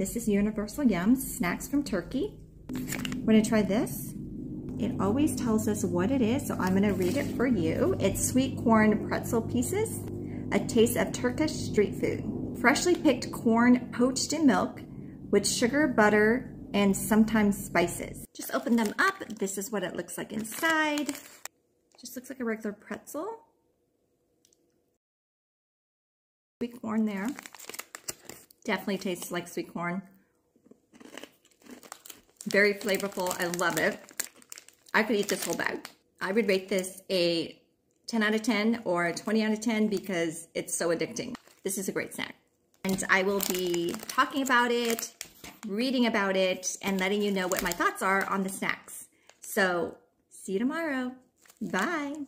This is Universal Yums, snacks from Turkey. We're gonna try this. It always tells us what it is, so I'm gonna read it for you. It's sweet corn pretzel pieces, a taste of Turkish street food. Freshly picked corn poached in milk with sugar, butter, and sometimes spices. Just open them up. This is what it looks like inside. Just looks like a regular pretzel. Sweet corn there. Definitely tastes like sweet corn. Very flavorful. I love it. I could eat this whole bag. I would rate this a 10 out of 10 or a 20 out of 10 because it's so addicting. This is a great snack. And I will be talking about it, reading about it, and letting you know what my thoughts are on the snacks. So see you tomorrow. Bye.